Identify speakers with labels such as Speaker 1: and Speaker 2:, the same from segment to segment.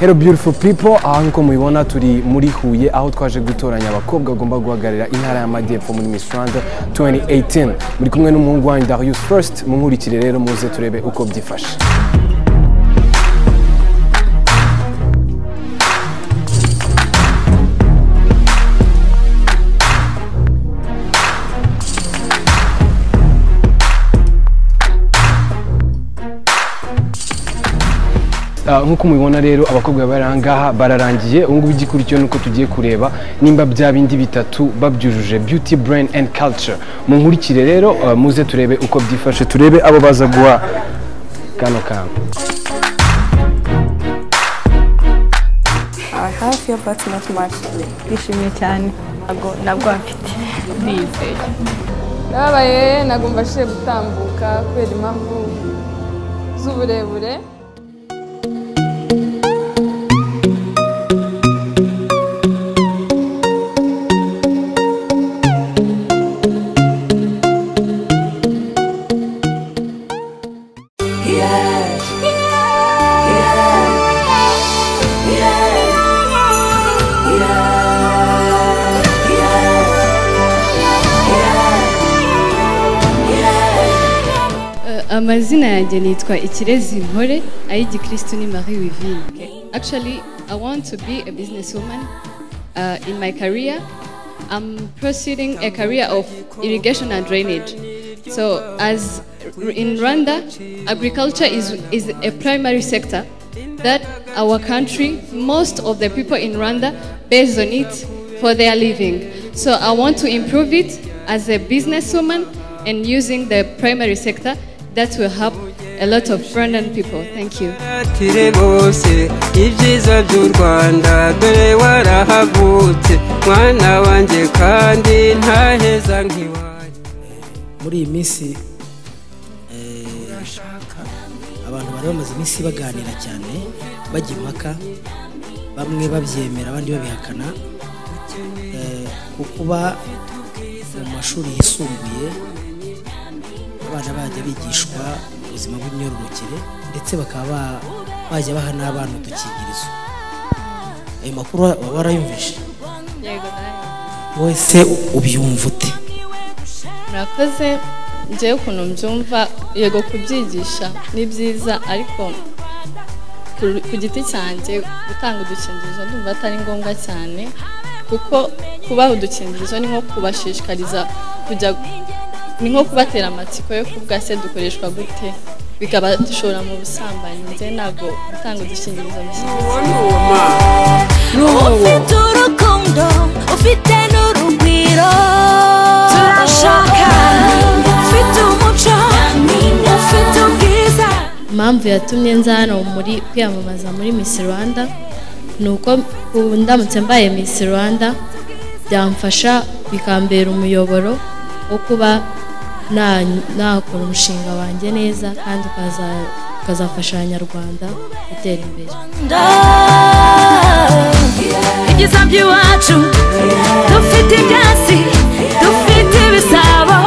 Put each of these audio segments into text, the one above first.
Speaker 1: Hello beautiful people. Aha nk'uko mubibona turi muri Huye aho twaje gutoranya abakobwa bagomba guhagararira intara y'amajyepfo muri Miss Rwanda 2018 muri kumwe n'umuhungu wanyu Darius First. Munkurikire rero muze turebe uko byifashe. Nk'uko mubibona rero abakobwa bari aha ngaha bararangiye. Ubu ngubu igikurikiyeho ni uko tugiye kureba nimba bya bindi bitatu babyujuje beauty brain and culture. Munkurikire rero ah, muze turebe uko byifashe turebe abo baza guha kano kantu.
Speaker 2: I have fear but not much.
Speaker 3: twishimye cyane. Ntabwo mfite
Speaker 2: Ndizeye.
Speaker 4: Ndababaye ntabwo mbashije gutambuka kubera impamvu z'uburebure.
Speaker 5: Amazina yanjye nitwa ikirezi mpore ay'igikristu ni marie wivine. Actually i want to be a businesswoman uh, in my career. I'm proceeding a career of irrigation and drainage. So as in rwanda agriculture is, is a primary sector that our country most of the people in rwanda base on it for their living. So i want to improve it as a businesswoman and using the primary sector that will help a lot of Rwandan people. Thank you.
Speaker 6: ibyiza by'u rwanda dore warahavutse mwana wanjye kandi ntaheza nk'iwanjye
Speaker 7: muri iyi minsi eh, abantu bari bamaze iminsi baganira cyane bajya impaka bamwe babyemera abandi babihakana eh, ku kuba mu mashuri yisumbuye abana bajya bigishwa ubuzima bw'imyororokere ndetse bakaba ba- bajya baha n'abana udukingirizo. Ayo makuru waba warayumvishe wowe se ubyumva ute?
Speaker 3: Murakoze njyewe ukuntu mbyumva yego kubyigisha ni byiza ariko ku giti cyanjye gutanga udukingirizo ndumva atari ngombwa cyane kuko kubaha udukingirizo ni nko kubashishikariza kujya ni nko kubatera amatsiko yo kuvuga se dukoreshwa gute? Bikaba dushora mu busambanyi. Njye ntabwo gutanga udukingirizo
Speaker 8: ufite urukundo ufite n'urugwiro. Turashaka. Ufite umuco ufite ubwiza.
Speaker 5: Impamvu yatumye nza hano muri kwiyamamaza muri Miss Rwanda ni uko ubu ndamutse mbaye Miss Rwanda byamfasha bikambera umuyoboro wo kuba nakora umushinga wanjye neza kandi ukaza- ukazafasha abanyarwanda gutera imbere.
Speaker 8: Ibyiza by'iwacu dufite ibyatsi dufite ibisabo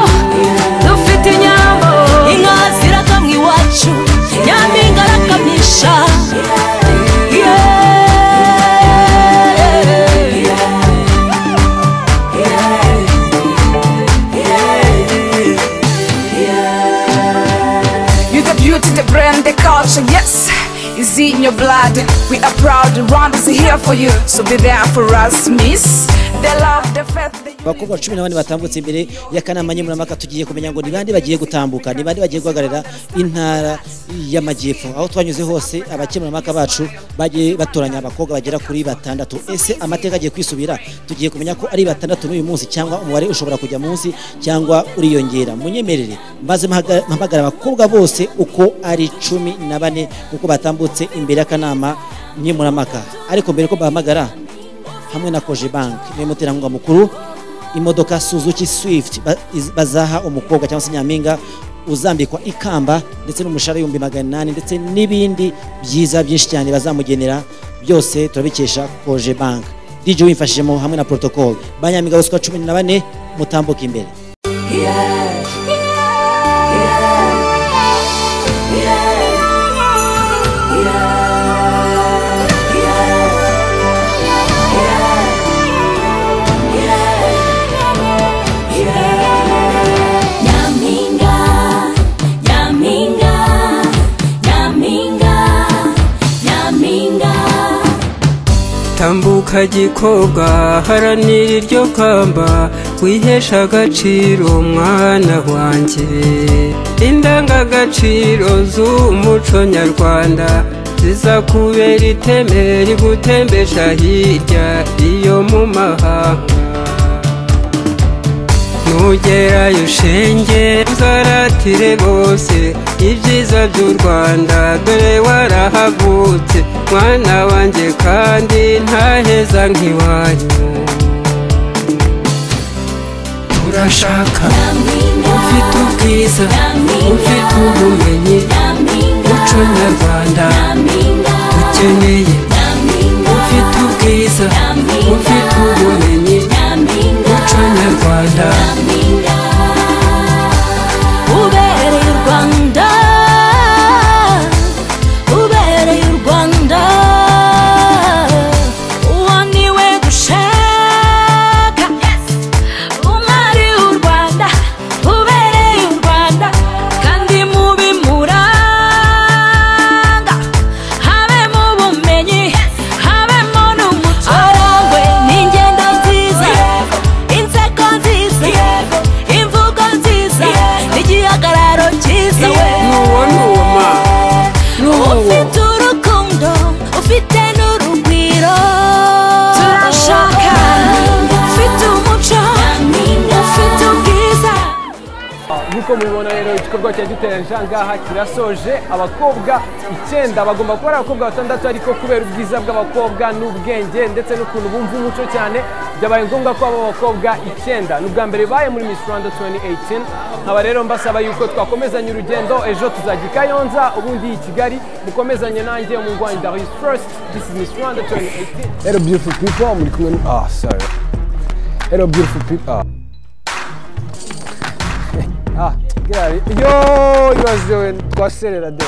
Speaker 8: dufite inyambo. Inka zirakamwa iwacu nyampinga arakamisha
Speaker 9: beauty, the brand, the culture, yes. Is in your blood. We are proud. Rwanda is here for you. So be there for us, miss. The love, the faith, the
Speaker 7: abakobwa cumi na bane batambutse imbere y'akanama nkemurampaka tugiye kumenya ngo ni bande bagiye gutambuka ni bande bagiye guhagararira intara y'amajyepfo aho twanyuze hose abakemurampaka bacu bagiye batoranya abakobwa bagera kuri batandatu ese amateka agiye kwisubira tugiye kumenya ko ari batandatu n'uyu munsi cyangwa umubare ushobora kujya munsi cyangwa uriyongera munyemerere maze mpamagara abakobwa bose uko ari cumi na bane uko batambutse imbere y'akanama nkemurampaka. Ariko mbere ko bahamagara hamwe na koje banki ni we muterankunga mukuru imodoka suzuki swift ba- bazaha umukobwa cyangwa se nyampinga uzambikwa ikamba ndetse n'umushahara w'ibihumbi magana inani ndetse n'ibindi byiza byinshi cyane bazamugenera byose turabikesha koje banki dj wimfashijemo hamwe na protocol. Banyampinga bose uko ari cumi na bane mutambuka imbere.
Speaker 6: Haguruka gikobwa haranira iryo kamba wihesha agaciro mwana wanjye. Indangagaciro z'umuco nyarwanda zizakubera iteme rigutembesha hirya iyo mu mahanga. Nugerayo shenge uzaratire bose ibyiza by'u rwanda dore warahavutse. Mwana wanjye kandi ntaheza nk'iwanyu turashaka ufite ubwiza? Ufite ubumenyi? Muco nyarwanda? Ukeneye ufite ubwiza? Ufite ubumenyi? Muco nyarwanda?
Speaker 1: Nk'uko mubibona rero igikorwa cyari giteranyije aha ngaha kirasoje. Abakobwa icyenda bagomba kuba ari abakobwa batandatu ariko kubera ubwiza bw'abakobwa n'ubwenge ndetse n'ukuntu bumva umuco cyane byabaye ngombwa ko aba bakobwa icyenda. Ni ubwa mbere baye muri Miss Rwanda 2018 nkaba rero mbasaba yuko twakomezanya urugendo. Ejo tuzajya i Kayonza ubundi i Kigali. Mukomezanye nanjye mu Rwanda Darius First. This is Miss Rwanda 2018 Hello beautiful people. Muri kumwe ah sorry. Hello beautiful people. Ah. Ah, gari. Yo, ibaze we twaserera de.